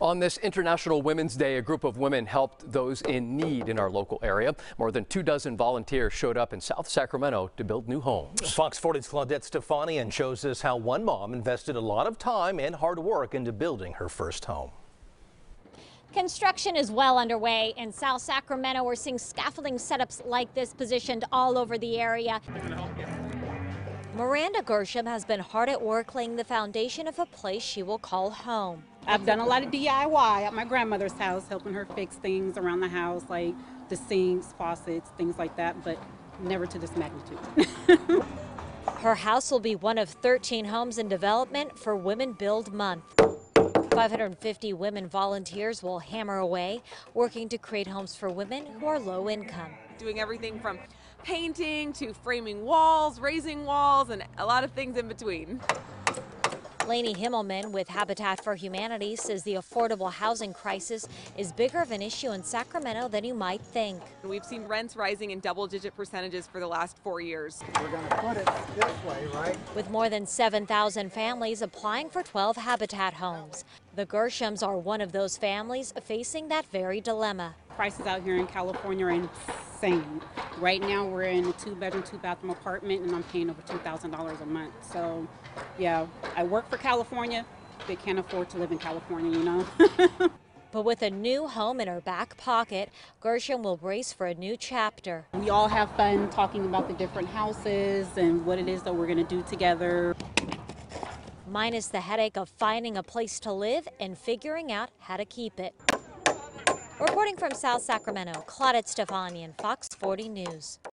On this International Women's Day, a group of women helped those in need in our local area. More than two dozen volunteers showed up in South Sacramento to build new homes. Fox 40's Claudette Stefanian shows us how one mom invested a lot of time and hard work into building her first home. Construction is well underway in South Sacramento. We're seeing scaffolding setups like this positioned all over the area. Miranda Gershom has been hard at work laying the foundation of a place she will call home. I've done a lot of DIY at my grandmother's house, helping her fix things around the house, like the sinks, faucets, things like that, but never to this magnitude. Her house will be one of 13 homes in development for Women Build Month. 550 women volunteers will hammer away, working to create homes for women who are low income. Doing everything from painting to framing walls, raising walls, and a lot of things in between. Lainey Himmelman with Habitat for Humanity says the affordable housing crisis is bigger of an issue in Sacramento than you might think. We've seen rents rising in double digit percentages for the last four years. We're going to put it this way, right? With more than 7,000 families applying for 12 Habitat homes. The Gershams are one of those families facing that very dilemma. Prices out here in California are insane. Right now, we're in a two bedroom, two bathroom apartment, and I'm paying over $2,000 a month. So, yeah, I work for California. They can't afford to live in California, you know? But with a new home in her back pocket, Gershon will brace for a new chapter. We all have fun talking about the different houses and what it is that we're going to do together. Minus the headache of finding a place to live and figuring out how to keep it. Reporting from South Sacramento, Claudette Stefanian, Fox 40 News.